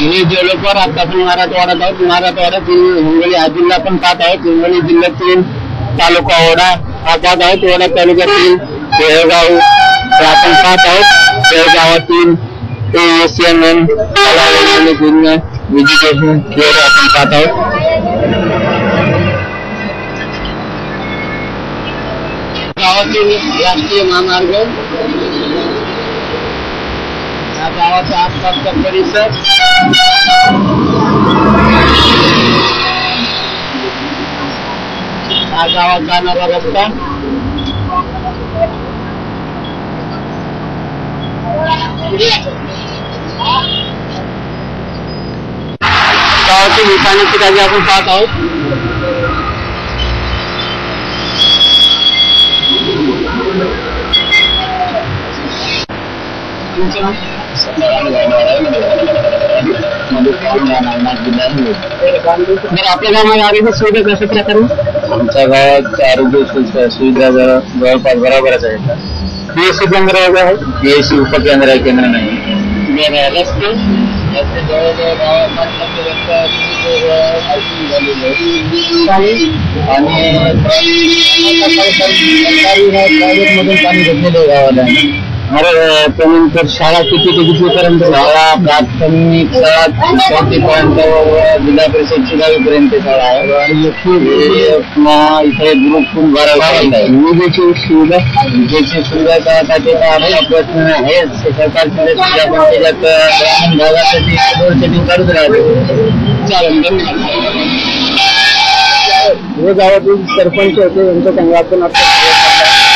मी developer आता आपण मराठवाड्यात आहोत मराठवाड्यातील हिंगोली हा जिल्हा पण पाहत आहोत हिंगोली जिल्ह्यातील तालुका ओढा हा पाहत आहोत ओढा तालुक्यातील बेळगाव आपण पाहत आहोत बेळगावातील एन एज्युकेशन केअर आपण पाहत आहोत गावातील राष्ट्रीय महामार्ग या गावाच्या आसपासचा परिसर हा गावात जाणारा रस्ता गावातील विसाण्याची जागी आपण पाहत आहोत तर आपल्या गावामध्ये आरोग्य सुविधा कशा प्रकारे आमच्या गावात आरोग्य सु- सुविधा जवळपास बरोबरच आहेत बीएससी केंद्र आहे बीएससी उपकेंद्र आहे, केंद्र नाही। रस्ते रस्ते जवळजवळ आणि सरकारी मधून पाणी घेतलेलं आहे गावाला पर्यंत शाळा प्राथमिक शाळा व जिल्हा परिषदची दहावी शाळा आहे आणि इथे ग्रुप खूप बरा आहे विजेची सुविधा विजेची सुविधा करण्यासाठी आपला प्रश्न आहे सरकारची त्याच्यात भागासाठी सेटिंग करत राहतो चालेल गावातील सरपंच होते यांचं चांगला आपण